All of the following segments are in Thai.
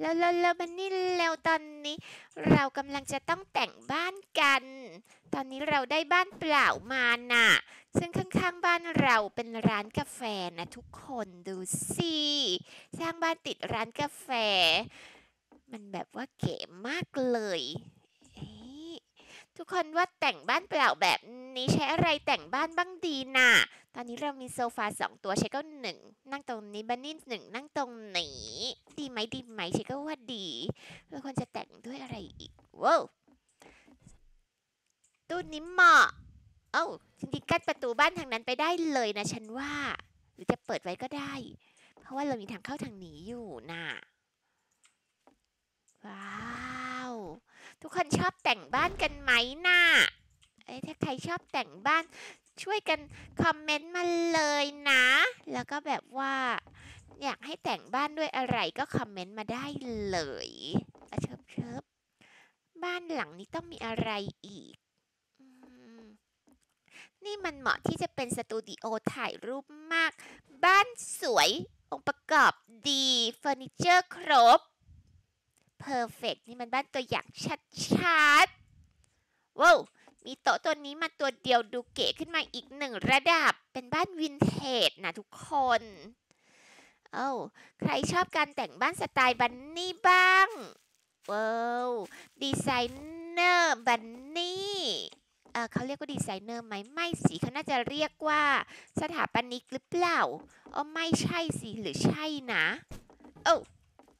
แล้วแล้วแล้วมันนี่แล้วตอนนี้ เรากำลังจะต้องแต่งบ้านกัน ตอนนี้เราได้บ้านเปล่ามาน่ะ ซึ่งข้างๆบ้านเราเป็นร้านกาแฟนะทุกคนดูสิสร้างบ้านติดร้านกาแฟ มันแบบว่าเก๋มากเลยเทุกคนว่าแต่งบ้านเปล่าแบบนี้ใช้อะไรแต่งบ้านบ้างดีน่ะ ตอนนี้เรามีโซฟาสองตัวใช้ก็หนึ่งนั่งตรงนี้บันนี่หนึ่งนั่งตรงนี้ดีไหมดีไหมใช้ก็ว่าดีเราควรจะแต่งด้วยอะไรอีกว้าวตู้นี้เหมาะเอ้าจริงๆกั้นประตูบ้านทางนั้นไปได้เลยนะฉันว่า หรือจะเปิดไว้ก็ได้ เพราะว่าเรามีทางเข้าทางนี้อยู่น่ะว้าวทุกคนชอบแต่งบ้านกันไหมน่ะเอ้ถ้าใครชอบแต่งบ้าน ช่วยกัน comment มาเลยนะ แล้วก็แบบว่าอยากให้แต่งบ้านด้วยอะไรก็ comment มาได้เลยเชิบเชิบบ้านหลังนี้ต้องมีอะไรอีก นี่มันเหมาะที่จะเป็นสตูดิโอถ่ายรูปมาก บ้านสวย องค์ประกอบดีเฟอร์นิเจอร์ครบ perfect นี่มันบ้านตัวอย่างชัดๆว้าว มีโต๊ะตัวนี้มาตัวเดียวดูเก๋ขึ้นมาอีกหนึ่งระดับ เป็นบ้านวินเทจนะทุกคนเอ้าใครชอบการแต่งบ้านสไตล์บันนี่บ้าง ว้าวดีไซเนอร์บันนี่เออเขาเรียกว่าดีไซเนอร์ไหมไม่สิเขาน่าจะเรียกว่าสถาปนิกหรือเปล่าอ๋อไม่ใช่สิหรือใช่นะ โอ้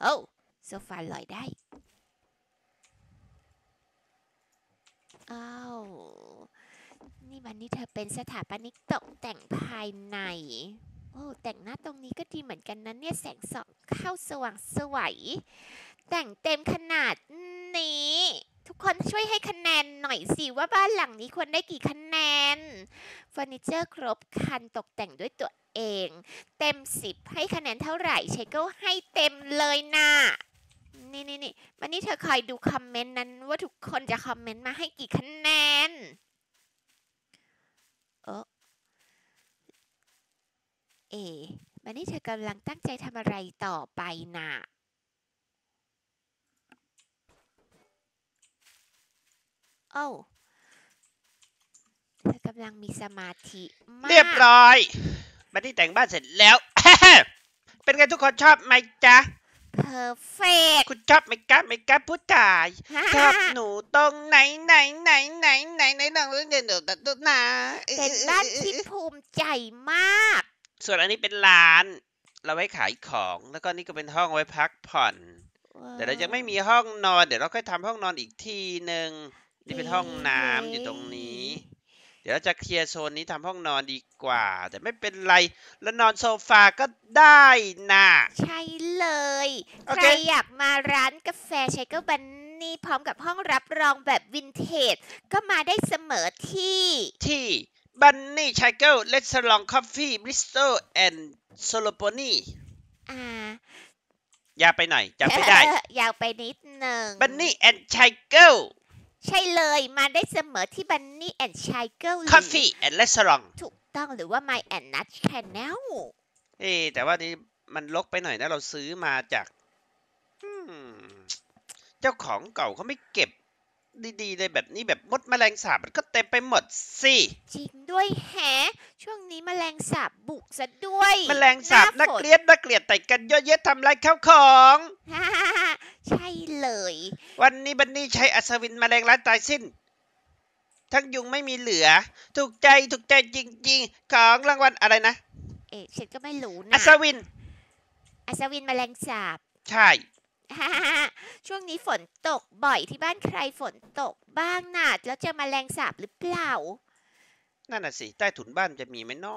โอ้โซฟาลอยได้ อ้าวนี่วันนี้เธอเป็นสถาปนิกตกแต่งภายใน โอ้แต่งหน้าตรงนี้ก็ดีเหมือนกันนะเนี่ยแสงส่องเข้าสว่างสวย แต่งเต็มขนาดนี้ ทุกคนช่วยให้คะแนนหน่อยสิว่าบ้านหลังนี้ควรได้กี่คะแนนเฟอร์นิเจอร์ครบคันตกแต่งด้วยตัวเอง เต็มสิบให้คะแนนเท่าไหร่เชก็ให้เต็มเลยนะ นี่นี่นี่วันนี้เธอคอยดูคอมเมนต์นั้นว่าทุกคนจะคอมเมนต์มาให้กี่คะแนน เออเอวันนี้เธอกำลังตั้งใจทำอะไรต่อไปน่ะโอ้าเธอกำลังมีสมาธิมาก เรียบร้อย บันนี่แต่งบ้านเสร็จแล้ว เป็นไงทุกคนชอบไหมจ๊ะ เพอร์เฟกคุณชอบไหมจ๊ะไหมจ๊ะผู้ชายชอบหนูตรงไหนไหนไหนไหนไหนไหนลองเล่นเดี๋ยวเดี๋ยวเดี๋ยวนะเป็นบ้านที่ภูมิใจมาก ส่วนอันนี้เป็นร้าน เราไว้ขายของแล้วก็นี่ก็เป็นห้องไว้พักผ่อนแต่เราจะไม่มีห้องนอน เดี๋ยวเราค่อยทำห้องนอนอีกที่หนึ่งนี่เป็นห้องน้ำอยู่ตรงนี้ เดี๋ยวเราจะเคลียร์โซนนี้ทำห้องนอนดีกว่า แต่ไม่เป็นไร แล้วนอนโซฟาก็ได้น่ะใช่เลย โอใคเครอยากมาร้านกาแฟเชคเกอร์บันนี่พร้อมกับห้องรับรองแบบวินเทจ ก็มาได้เสมอที่ ที่บันนี่ช g เกิลเลสลองคอฟฟี่บริสโตแอนด์โซโลโปนีอ่าอย่าไปหน่อยจำไม่ได้ ยาวไปนิดหนึ่งบันนี่แอนด์ช g เกิล ใช่เลยมาได้เสมอที่บันนี่แอนด์ชายเกิลคอฟฟี่แอนด์เลสลองถูกต้องหรือว่า My and Nut Channel เอ๊ะแต่ว่านี่มันลกไปหน่อยนะเราซื้อมาจากอืมเจ้าของเก่าเขาไม่เก็บ ดีๆเลยแบบนี้แบบมดแมลงสาบมันก็เต็มไปหมดสิจริงด้วยแฮะ ช่วงนี้แมลงสาบบุกซะด้วย แมลงสาบหนักฝเกลียดนักเกลียดแต่กันเยอะแยะทำลายข้าวของฮ่าๆ ใช่เลย วันนี้บันนี่ใช้อัศวินแมลงร้ายตายสิ้น ทั้งยุงไม่มีเหลือ ถูกใจถูกใจจริง ๆ ของรางวัลอะไรนะ เอ๊ะฉันก็ไม่รู้อันะศวิน อัศวินแมลงสาบ ใช่ ฮ่าๆช่วงนี้ฝนตกบ่อยที่บ้านใครฝนตกบ้างน่ะแล้วเจะแมลงสาบหรือเปล่า นั่นน่ะสิ ใต้ถุนบ้านจะมีไหมน้อ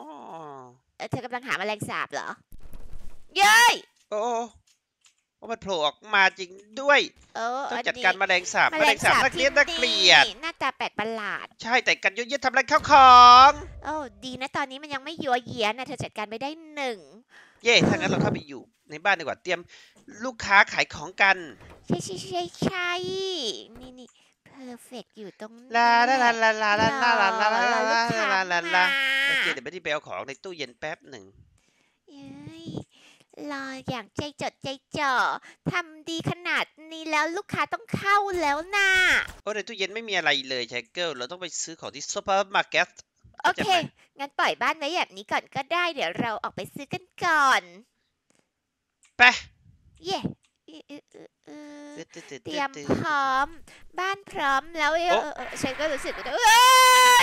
เออเธอกำลังหาแมลงสาบเหรอ เย้ย โอ้ โอ้มันโผล่ออกมาจริงด้วยเออต้องอันจัดนี้การแมลงสาบแมแมลลงงสาสาบบนักเกลียดนักเกลียดที่นี่หน้าตาแปลกประหลาด ใช่แต่กันเยอะแยะทำลายข้าวของโอ้ดีนะตอนนี้มันยังไม่ยัวเยียนะเธอจัดการไปได้หนึ่งเย่ถ้างั้นเราเข้าไปอยู่ในบ้านดีกว่าเตรียมลูกค้าขายของกัน ใช่ใช่ใช่ใช่นี่นี่เพอร์เฟกอยู่ตรงนี้ลาลาลาลาลาลาลาลาลาลาลาลูกลาค้าลาลามาโอเคเดี๋ยวไปที่ไปเอาของในตู้เย็นแป๊บหนึ่งเอ้ย รออย่างใจจดใจจ่อทำดีขนาดนี้แล้วลูกค้าต้องเข้าแล้วนะโอ้ในตู้เย็นไม่มีอะไรเลยชายเกิลเราต้องไปซื้อของที่ซูเปอร์มาร์เก็ตโอจะเคมางั้นปล่อยบ้านไว้แบบนี้ก่อนก็ได้ เดี๋ยวเราออกไปซื้อกันก่อน ไป เย่เออเออเออเออตึ๊ดตึ๊ดตึ๊ดเตรียมตึ๊ดพร้อม บ้านพร้อมแล้วเออโอ๊ะเออเออฉันก็รู้สึกว่าเอ้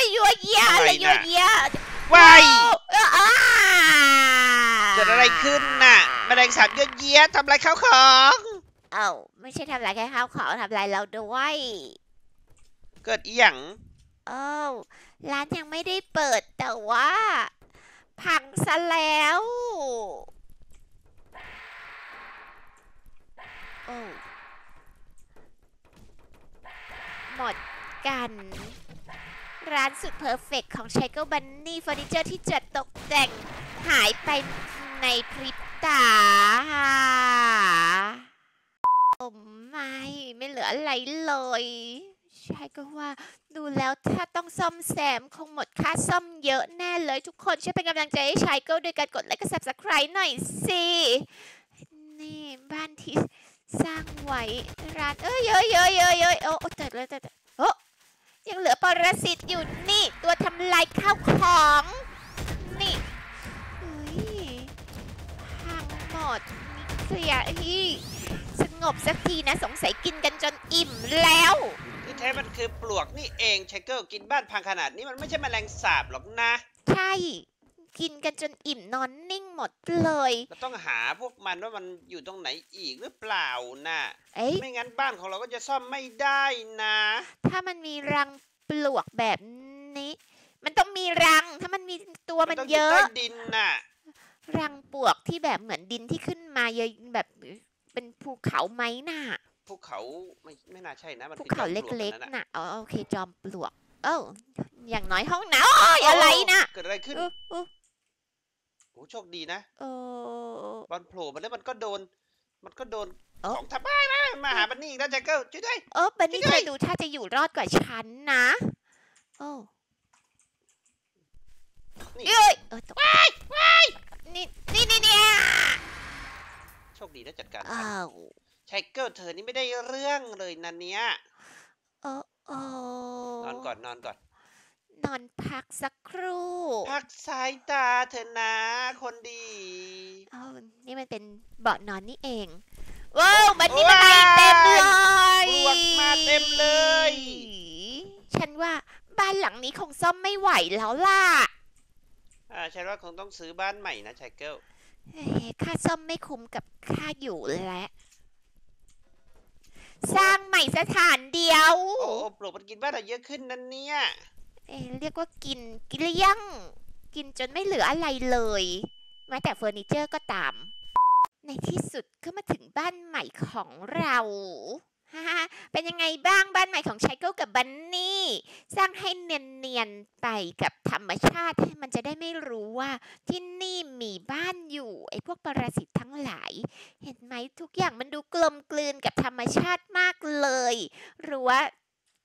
ยยัวเยียอะไรอะไรยัวน่ะเยียว้ายเอออ่าเกิด อะไรขึ้นน่ะแมลงสาบเยอะแยะทำลายข้าวของเอ้าไม่ใช่ทำลายแค่ข้าวของทำลายเราด้วยเกิดอีหยังเอ้าร้านยังไม่ได้เปิดแต่ว่า พังซะแล้วโอ้หมดกัน ร้านสุด perfect ของ c h i เ e Bunny เฟอร์นิเจอร์ที่จัดตกแต่งหายไป ในพริบตาโอ้ไม่ไม่เหลืออะไรเลยใช่ก็ว่าดูแล้วถ้าต้องซ่อมแซมคงหมดค่าซ่อมเยอะแน่เลยทุกคนช่วยเป็นกำลังใจให้ชายเกิลด้วยการกดไลค์กับ subscribe หน่อยสิ นี่บ้านที่สร้างไว้ร้านเอ้ยเอ้ยเอ้ยอ้ยเอ้ยโอ้โอ้แต่แต่แต่แต่โอ้ยังเหลือปรสิตอยู่นี่ ตัวทำลายข้าวของ ดนี่เคลียร์เฮ้ยสงบสักทีนะสงสัยกินกันจนอิ่มแล้วที่แท้มันคือปลวกนี่เองชายเกิลกินบ้านพังขนาดนี้มันไม่ใช่แมลงสาบหรอกนะ ใช่ กินกันจนอิ่มนอนนิ่งหมดเลยเราต้องหาพวกมันว่ามันอยู่ตรงไหนอีกหรือเปล่าน่ะเอ้ยไม่งั้นบ้านของเราก็จะซ่อมไม่ได้นะ ถ้ามันมีรังปลวกแบบนี้ มันต้องมีรังถ้ามันมีตัวมันต้องเยใต้อะดินน่ะ รังปลวกที่แบบเหมือนดินที่ขึ้นมาเยอะแบบเป็นภูเขาไหมน่ะภูเขาไม่ไม่น่าใช่นะมันภูคือเขาจอมปเวล็กนั่นๆน่ะน่ะอ๋อโอเคจอมปลวก เอ้าอย่างน้อยห้องน้ำโอ้ยอะไรน่ะเกิดอะไรขึ้นเออเออโอ้โชคดีนะเออบอลโผล่มาแล้วมันก็โดน มันก็โดนเอ้าของทำบ้ายมามาหาบันนี่อีกแล้วแจ็คเกิลช่วยด้วยเออบันนี่ช่เธวยอดูถ้าจะอยู่รอดกว่าฉันนะโอ้นี่เอ้ยเออตก นี่นี่นี่เนี่ยโชคดีนะจัดการทันอ้าวชายเกิลเธอนี่ไม่ได้เรื่องเลยนันเนี้ยเออโอ้นอนก่อนนอนก่อน นอนพักสักครู่ พักสายตาเธอะนะคนดีเอ้านี่มันเป็นเบาะนอนนี่เองว้าวบันนี้มันมาเต็มเลยปลวกมาเต็มเลย ฉันว่าบ้านหลังนี้คงซ่อมไม่ไหวแล้วล่ะ อ่าฉันว่าคงต้องซื้อบ้านใหม่นะชายเกิลเอ๊ะค่าซ่อมไม่คุ้มกับค่าอยู่แล้วสร้างใหม่สถานเดียว โอ้โอ้ปลวกมันกินบ้านเราเยอะขึ้นนั่นเนี่ยเอ๊ะเรียกว่ากินเกลี้ยง กินจนไม่เหลืออะไรเลยแม้แต่เฟอร์นิเจอร์ก็ตาม ในที่สุดก็มาถึงบ้านใหม่ของเราฮ่าฮ่าเป็นยังไงบ้างบ้านใหม่ของชายเกิลกับบันนี่ สร้างให้เนียนๆไปกับธรรมชาติให้มันจะได้ไม่รู้ว่า ที่นี่มีบ้านอยู่ไอ้พวกปรสิตทั้งหลาย เห็นไหมทุกอย่างมันดูกลมกลืนกับธรรมชาติมากเลยรั้ว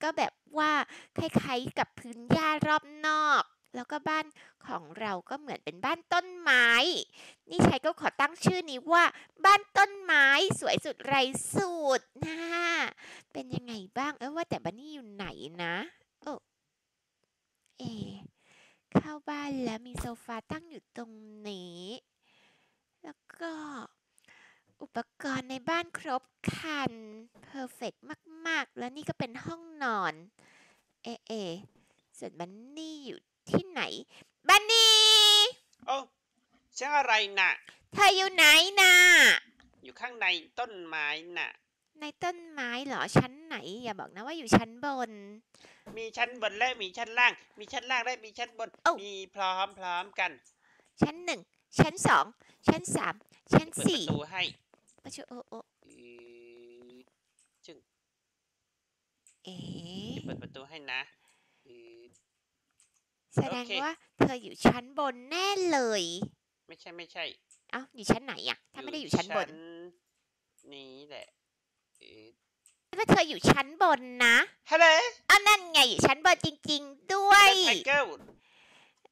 ก็แบบว่าคล้ายๆกับพื้นหญ้ารอบนอก แล้วก็บ้านของเราก็เหมือนเป็นบ้านต้นไม้ นี่ชัยก็ขอตั้งชื่อนี้ว่า บ้านต้นไม้สวยสุดไรสุดนะเป็นยังไงบ้างเออว่าแต่บันนี่อยู่ไหนนะ เอะเข้าบ้านแล้วมีโซฟาตั้งอยู่ตรงนี้ แล้วก็อุปกรณ์ในบ้านครบครัน เพอร์เฟกมาก ๆ แล้วนี่ก็เป็นห้องนอน เอะเอะส่วนบันนี่อยู่ที่ไหน บันนี่ โอ้เสียงอะไรน่ะ เธออยู่ไหนน่ะ อยู่ข้างในต้นไม้น่ะ ในต้นไม้เหรอชั้นไหน อย่าบอกนะว่าอยู่ชั้นบน มีชั้นบนและมีชั้นล่าง มีชั้นล่างและมีชั้นบน เอ้ามีพร้อมพร้อมกันชั้นหนึ่งชั้นสองชั้นสามชั้นเปิดปสี่ระตูให้โอ้โชโอ้โอ้อืดจึงเอ๊ะเปิดประตูให้นะอืดแสดงโอเค ว่าเธออยู่ชั้นบนแน่เลยไม่ใช่ไม่ใช่ เอ้าอยู่ชั้นไหนอะถ้าไม่ได้อยู่ชั้นบนนี้แหละอืด ว่าเธออยู่ชั้นบนนะฮัลโหลอ้าวนั่นไงอยู่ชั้นบนจริง ๆ ด้วยไทเกิล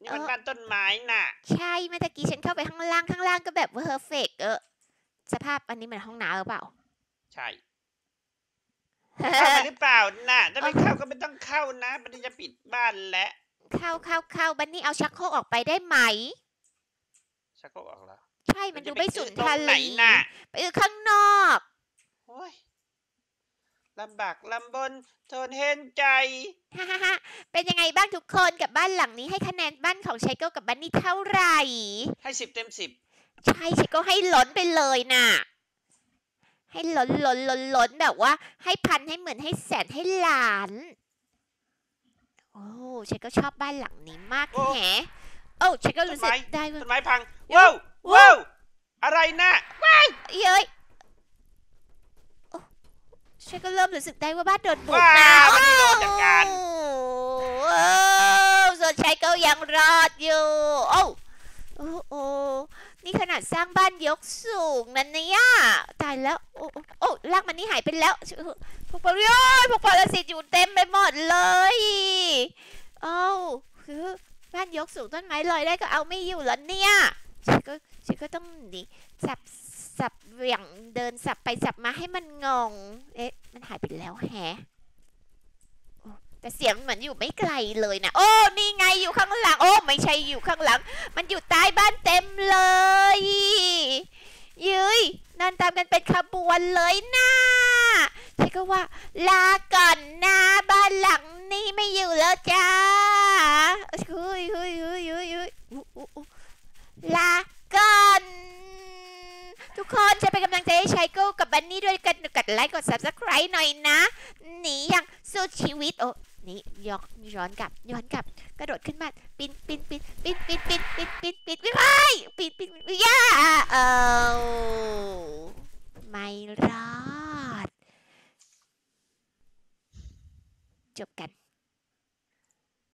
นี่มันเออบ้านต้นไม้น่ะ ใช่เมื่อตะกี้ฉันเข้าไปข้างล่างข้างล่างก็แบบ perfect เออสภาพอันนี้เหมือนห้องน้ำหรือเปล่า ใช่เข้าไปหรือเปล่าน่ะถ้าไม่เข้าก็ไม่ต้องเข้านะมันจะปิดบ้านและเข้าเข้าเข้าบันนี่เอาชักโครกออกไปได้ไหม ชักโครกออกแล้วใช่มันดูไม่สุนตรทงไหนรีน่ะไปเออข้างนอกโอ้ย ลำบากลำบนทนเห็นใจฮ่าฮ่าฮ่าเป็นยังไงบ้างทุกคนกับบ้านหลังนี้ให้คะแนนบ้านของไชโก้กับบันนี่เท่าไหร่ ให้สิบเต็มสิบใช่ไชโก้ให้ล้นไปเลยน่ะ ให้ล้นล้นล้นล้นแบบว่า ให้พันให้หมื่นให้แสนให้ล้าน โอ้ไชโก้ชอบบ้านหลังนี้มากแฮะโอ้ไชโก้รู้สึกได้ว่าต้นไม้พังว้าวว้าวอะไรน่ะเย้ยโอ้ ฉันก็เริ่มรู้สึกได้ว่าบ้านโดนบุกว้านะววันนี้โดนจัดการ โอ้ส่วนชายก็ยังรอดอยู่ โอ้โอ้โอ้นี่ขนาดสร้างบ้านยกสูงนั่นเนี่ยตายแล้ว โอ้โอ้โอ้ลากมันนี่หายไปแล้ว พวกปลอยพวกปรสิตอยู่เต็มไปหมดเลยโอ้คือบ้านยกสูงต้นไม้ลอยได้ก็เอาไม่อยู่แล้วเนี่ย ฉันก็ฉันก็ต้องหนีสับ สับเหวี่ยงเดินสับไปสับมาให้มันงง เอ๊ะ มันหายไปแล้วแฮะแต่เสียงเหมือนอยู่ไม่ไกลเลยนะ โอ้ นี่ไงอยู่ข้างหลัง โอ้ ไม่ใช่อยู่ข้างหลัง มันอยู่ใต้บ้านเต็มเลยยืยเดินตามกันเป็นขบวนเลยนะใช่ก็ว่า ลาก่อนนะบ้านหลังนี้ไม่อยู่แล้วจ้าเฮ้ยเฮ้ยเฮ้ยเฮ้ยเฮ้ยอู้อู้อู้ลาก่อน ทุกคนจะเป็นกำลังใจให้ชายก้กับบันนี่ด้วยกันกดไลค์กด subscribe หน่อยนะหนีอย่างสู้ชีวิตโอ้นี่ย้อนย้อนกลับย้อนกลับ กระโดดขึ้นมาปีนปีนปีนปีนปีนปีนปีนปีนปีนปีนไปปีนปีนปีนย่าเออไม่รอด จบกัน